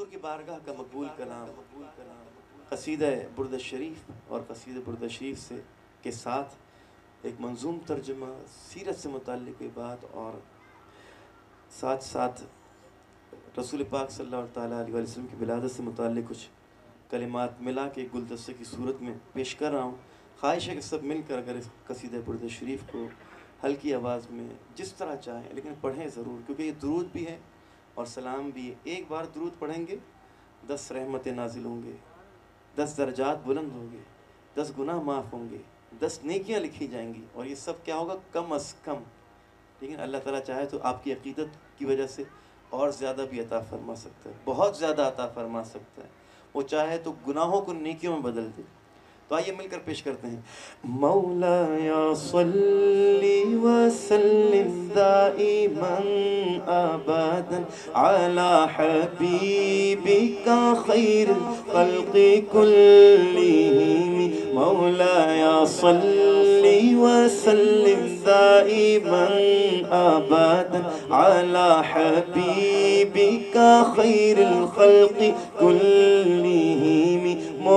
हुजूर की बारगाह का मकबूल कलाम, कसीद बुरद शरीफ और कसीद बुरद शरीफ से के साथ एक मंजूम तर्जमा, सीरत से मुतल बात और साथ साथ रसूल पाक अलैहि वसल्लम की विलादत से मुतल कुछ कलिमात मिला के गुलदस्ते की सूरत में पेश कर रहा हूँ। ख्वाहिश है कि सब मिलकर अगर इस कसीद बुरद शरीफ को हल्की आवाज़ में जिस तरह चाहें, लेकिन पढ़ें ज़रूर, क्योंकि ये दरूद भी है। और सलाम भी है एक बार दरूद पढ़ेंगे, दस रहमतें नाजिल होंगे, दस दर्जात बुलंद होंगे, दस गुनाह माफ़ होंगे, दस नेकियाँ लिखी जाएँगी और ये सब क्या होगा? कम अज़ कम। लेकिन अल्लाह ताला चाहे तो आपकी अकीदत की वजह से और ज़्यादा भी अता फरमा सकता है, बहुत ज़्यादा अता फरमा सकता है। वो चाहे तो गुनाहों को नेकियों में बदल दे। तो आइए मिलकर पेश करते हैं। मौला या सल्ली वसल्लिम दाइमन अबदन अला हबीबिका खैर खल्क़ि कुल्लिहिम मौला या सल्ली वसल्लिम दाइमन अबदन अला हबीबिका खैर खल्क़ि कुल्लिहिम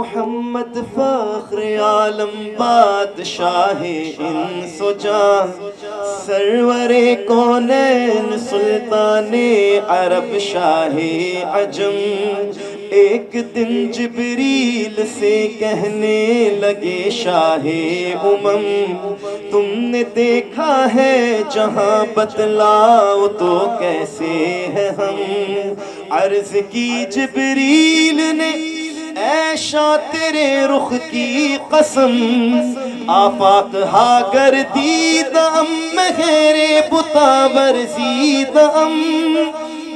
मोहम्मद फ़ख्र आलम बादशाह इन सोजा। सरवरे कौनैन सुल्तान अरब शाह अजम। एक दिन जिबरील से कहने लगे शाह उमम, तुमने देखा है जहाँ बतलाओ तो कैसे है हम? अर्ज़ की जिबरील ने ऐशा तेरे रुख की कसम, आफाक हागर दीदम मेरे बुतावर जीदम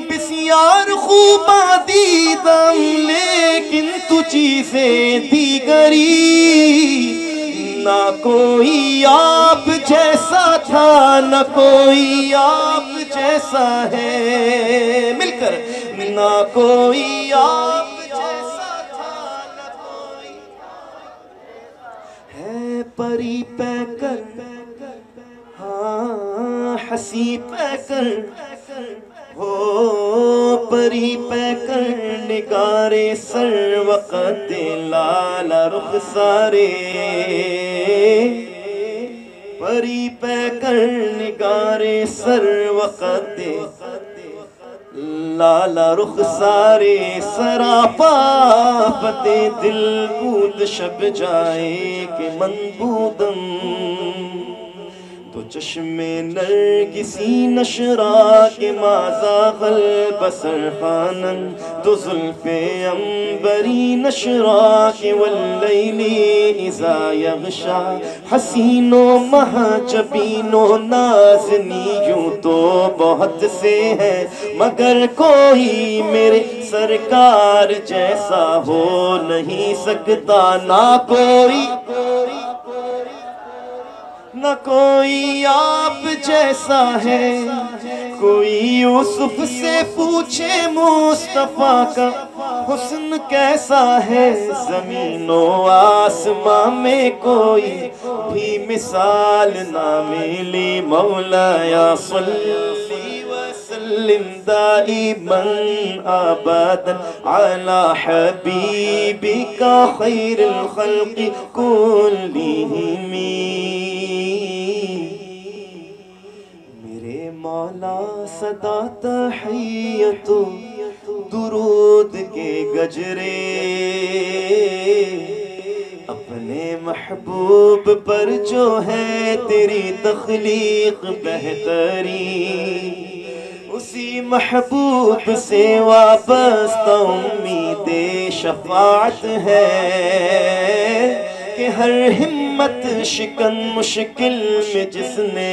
बिसियार खूबा दीदम लेकिन तू चीज़ें दीगरी, ना कोई आप जैसा था, न कोई आप जैसा है। मिलकर, ना कोई आप परी पैकर। हाँ हँसी पैकर। हो, परी पैकर, निगारे सर वक़्त लाला रुख सारे। परी पैकर, निगारे सर वक़्त लाला रुख सारे सरापा फते दिल कूद शब जाए के मनबूदम चश्मे नरगिसी नशरा के माजा गल बसर खानन तो जुल्फे अंबरी नशरा के वल्लैली इजा हसीनो महाजबीनो नाजनी यूँ तो बहुत से हैं, मगर कोई मेरे सरकार जैसा हो नहीं सकता ना कोई। न कोई आप जैसा है। कोई यूसुफ से पूछे मुस्तफ़ा का हुस्न कैसा है। जमीनो आसमां में कोई भी मिसाल ना मिली। मौलाया सल्ली वसल्लिम दाइमन अला हबीबिका खैरुल खल्qi कुल्लिहिम मौला सदा तहियतु, दुरूद के गजरे। अपने महबूब पर जो है तेरी तखलीक बेहतरी, उसी महबूब से वाबस्ता उम्मीद शफात है कि हर हिम्मत शिकन मुश्किल में जिसने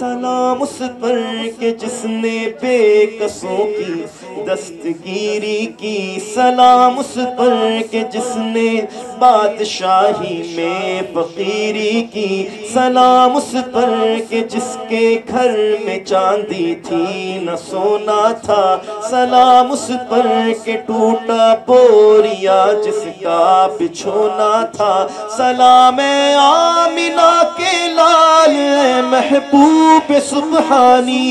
सलाम उस पर के जिसने बेकसों की, दस्तगीरी की सलाम उस पर के जिसने बादशाही में फकीरी की सलाम उस पर के जिसके घर में चांदी थी, न सोना था सलाम उस पर के टूटा बोरिया जिसका बिछोना था, सलाम आमिना के लाल महबूब सुबहानी।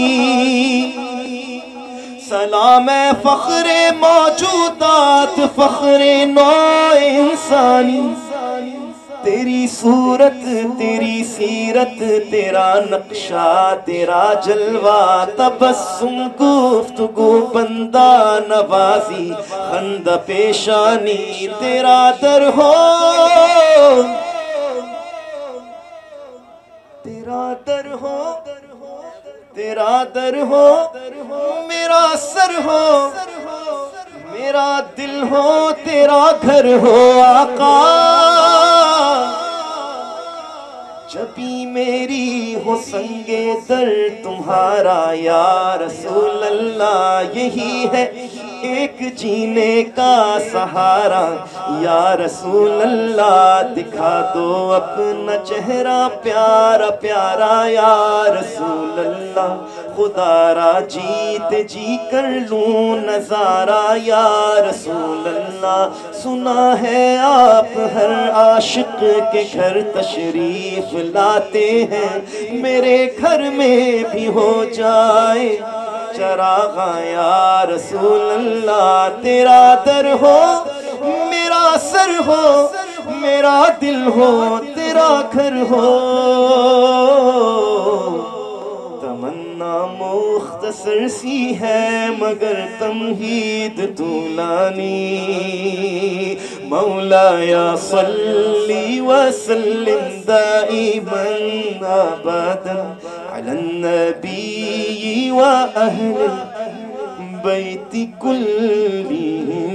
सलाम फखरे मौजूदात, फखरे नो इंसानी। तेरी सूरत, तेरी सीरत, तेरा नक्शा, तेरा जलवा, तबस्सुम गुफ्तगु बंदा नवाजी, खंद पेशानी, तेरा दर हो। तेरा दर हो, तेरा दर हो, मेरा सर हो, मेरा दिल हो, तेरा घर हो, आका। जबी मेरी हो संगे दर, तुम्हारा या रसूल अल्लाह यही है। एक जीने का सहारा। या रसूल अल्लाह दिखा दो अपना चेहरा प्यारा प्यारा। या रसूल अल्लाह खुदारा जीत जी कर लूँ नज़ारा। या रसूल अल्लाह सुना है आप हर आशिक के घर तशरीफ़ लाते हैं। मेरे घर में भी हो जाए। चरागा, या रसूल अल्लाह तेरा दर हो, मेरा सर हो, मेरा दिल हो, तेरा घर हो। तमन्ना मुख्तसर सी है मगर तमहीद तूलानी मौलाया सल्ली वसल्लिम दाइमन अबदन अला नबी व अहल बैत कुल्लिहिम